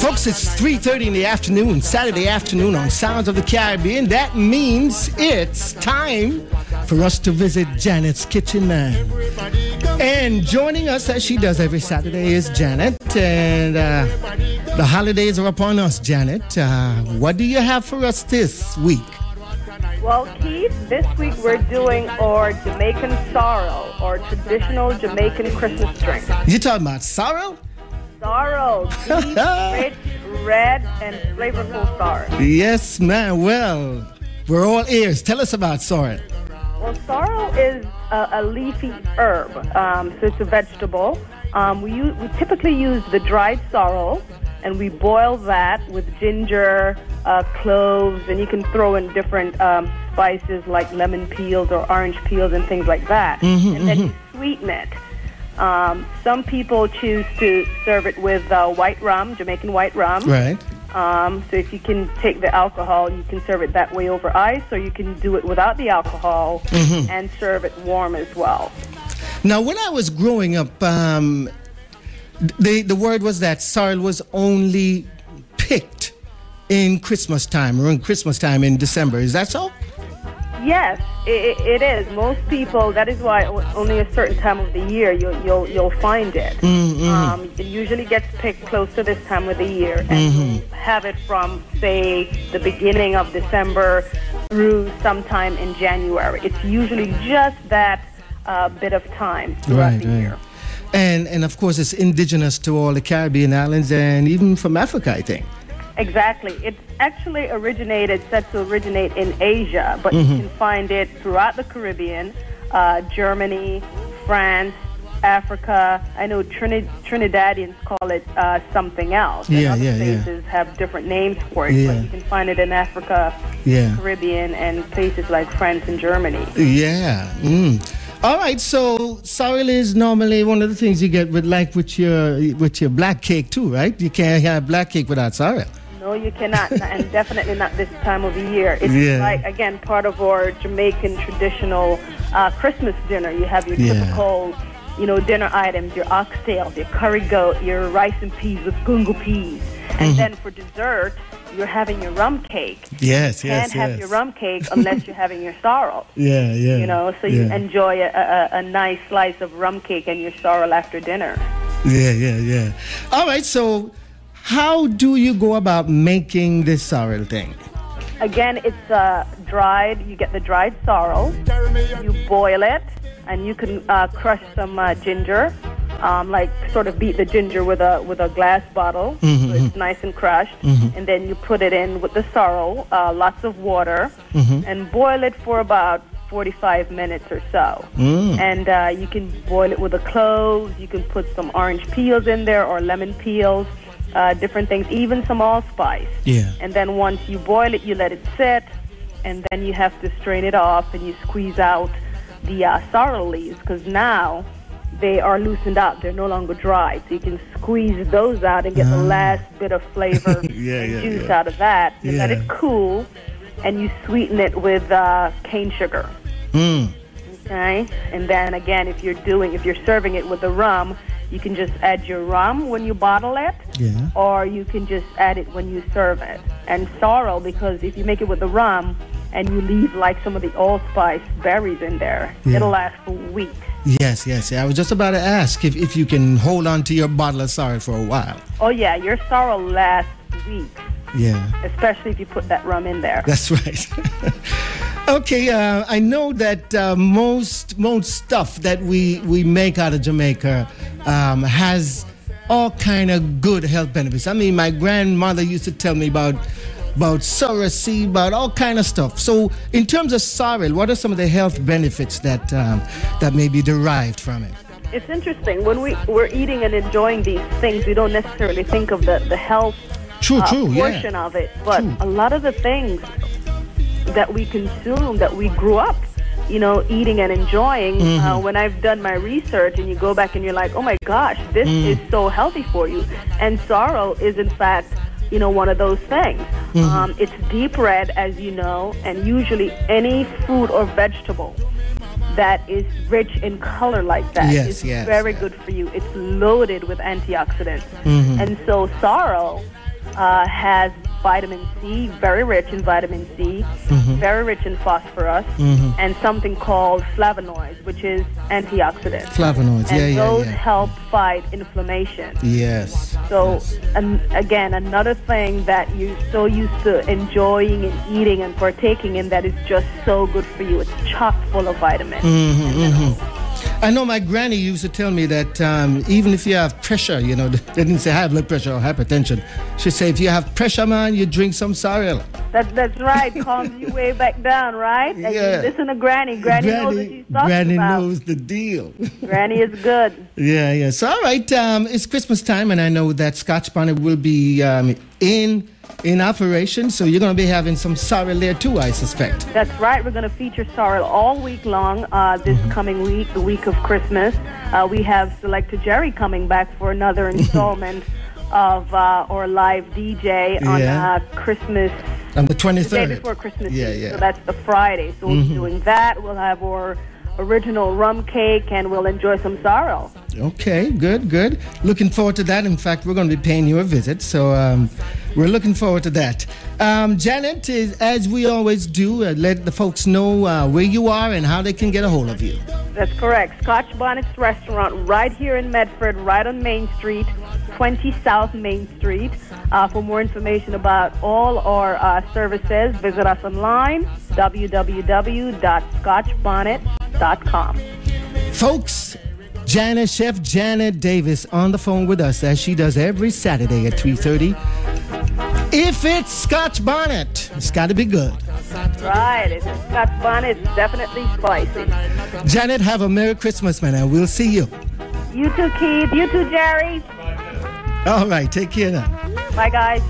Folks, it's 3.30 in the afternoon, Saturday afternoon on Sounds of the Caribbean. That means it's time for us to visit Janet's Kitchen Man. And joining us, as she does every Saturday, is Janet. And uh, the holidays are upon us, Janet. Uh, what do you have for us this week? Well, Keith, this week we're doing our Jamaican sorrel, or traditional Jamaican Christmas drink. You talking about sorrel? Sorrel, deep, rich, red, and flavorful sorrel. Yes, man. Well, we're all ears. Tell us about sorrel. Well, sorrel is a, a leafy herb, um, so it's a vegetable. Um, we, use, we typically use the dried sorrel, and we boil that with ginger, uh, cloves, and you can throw in different um, spices like lemon peels or orange peels and things like that. Mm-hmm, and then you sweeten it. Um, some people choose to serve it with uh, white rum, Jamaican white rum. Right. Um, so if you can take the alcohol, you can serve it that way over ice, or you can do it without the alcohol Mm-hmm. and serve it warm as well. Now, when I was growing up, um, the the word was that sorrel was only picked in Christmas time or in Christmas time in December. Is that so? Yes, it, it is. Most people. That is why only a certain time of the year you'll you'll, you'll find it. Mm-hmm. Um, it usually gets picked close to this time of the year, and you have it from say the beginning of December through sometime in January. It's usually just that uh, bit of time throughout the year. And and of course, it's indigenous to all the Caribbean islands and even from Africa, I think. Exactly. It's actually originated, said to originate in Asia, but you can find it throughout the Caribbean, uh, Germany, France, Africa. I know Trini- Trinidadians call it uh, something else. and Yeah, other yeah, yeah. places have different names for it, Yeah. but you can find it in Africa, Yeah. Caribbean, and places like France and Germany. Yeah. Mm. All right. So sorrel is normally one of the things you get with like with your with your black cake too, right? You can't have black cake without sorrel. No, you cannot, and definitely not this time of the year. It's Yeah. like again part of our Jamaican traditional uh, Christmas dinner. You have your Yeah. typical, you know, dinner items: your oxtails, your curry goat, your rice and peas with gungo peas, Mm-hmm. and then for dessert, you're having your rum cake. Yes. You Yes. can't have your rum cake unless you're having your sorrel. Yeah. Yeah. You know, so you yeah. enjoy a, a, a nice slice of rum cake and your sorrel after dinner. Yeah, yeah, yeah. All right, so how do you go about making this sorrel thing? Again, it's uh, dried. You get the dried sorrel. You boil it, and you can uh, crush some uh, ginger, um, like sort of beat the ginger with a with a glass bottle, so it's nice and crushed. And then you put it in with the sorrel, uh, lots of water, and boil it for about 45 minutes or so. And uh, you can boil it with a clove. You can put some orange peels in there or lemon peels, uh, different things, even some allspice. Yeah. And then once you boil it, you let it sit, and then you have to strain it off and you squeeze out the uh, sorrel leaves because now they are loosened up. They're no longer dry. So you can squeeze those out and get the last bit of flavor Yeah, and yeah, juice yeah. out of that. You let it cool, and you sweeten it with uh, cane sugar. Mm. Okay, and then again, if you're doing, if you're serving it with the rum, you can just add your rum when you bottle it, Yeah. or you can just add it when you serve it. And sorrel, because if you make it with the rum and you leave like some of the allspice berries in there, Yeah. it'll last for weeks. Yes, yes, yeah. I was just about to ask if, if you can hold on to your bottle of sorrel for a while. Oh yeah, your sorrel lasts weeks, Yeah. especially if you put that rum in there. That's right. okay, uh, I know that uh, most most stuff that we we make out of Jamaica um, has all kind of good health benefits. I mean, my grandmother used to tell me about about sorrel about all kind of stuff. So, in terms of sorrel, what are some of the health benefits that um, that may be derived from it? It's interesting when we we're eating and enjoying these things, we don't necessarily think of the the health True, uh, true, portion yeah. of it. But True. a lot of the things that we consume, that we grew up, you know, eating and enjoying, Mm-hmm. uh, when I've done my research and you go back and you're like, oh my gosh, this Mm. is so healthy for you. And sorrel is, in fact, you know, one of those things. Mm-hmm. Um, it's deep red, as you know, and usually any food or vegetable that is rich in color like that Yes, is yes, very yes. good for you. It's loaded with antioxidants. Mm-hmm. And so sorrel uh, has vitamin C, very rich in vitamin C, mm-hmm. very rich in phosphorus, mm-hmm. and something called flavonoids, which is antioxidant. Flavonoids, and yeah, yeah, those yeah. help fight inflammation. Yes. So, yes. And again, another thing that you're so used to enjoying and eating and partaking in that is just so good for you. It's chock full of vitamins. Mm-hmm, I know my granny used to tell me that um, even if you have pressure, you know, they didn't say high blood pressure or hypertension. She said if you have pressure, man, you drink some sorrel. That, that's right. Calms you way back down, right? And yeah. listen to Granny. Granny, Granny knows what she's talking Granny about. knows the deal. Granny is good. Yeah, yeah. So, all right. Um, it's Christmas time, and I know that Scotch Bonnet will be um, in in operation. So you're going to be having some sorrel there too, I suspect. That's right. We're going to feature sorrel all week long uh, this mm-hmm. coming week, the week of Christmas. Uh, we have Selector Jerry coming back for another installment of uh, our live DJ on Yeah. uh, Christmas. On the The day before Christmas Yeah, Eve. yeah. So that's the Friday. So we'll be doing that. We'll have our original rum cake and we'll enjoy some sorrel. Okay, good, good. Looking forward to that. In fact, we're going to be paying you a visit, so um, we're looking forward to that. Um, Janet, is, as we always do, uh, let the folks know uh, where you are and how they can get a hold of you. That's correct. Scotch Bonnets Restaurant right here in Medford, right on Main Street, 20 South Main Street. Uh, for more information about all our uh, services, visit us online, www.scotchbonnet.com. Folks, Janet, Chef Janet Davis on the phone with us as she does every Saturday at 3.30. If it's Scotch Bonnet, it's got to be good. Right. It's Scotch Bonnet. It's definitely spicy. Janet, have a Merry Christmas, man, and we'll see you. You too, Keith. You too, Jerry. All right, take care now. Bye, guys.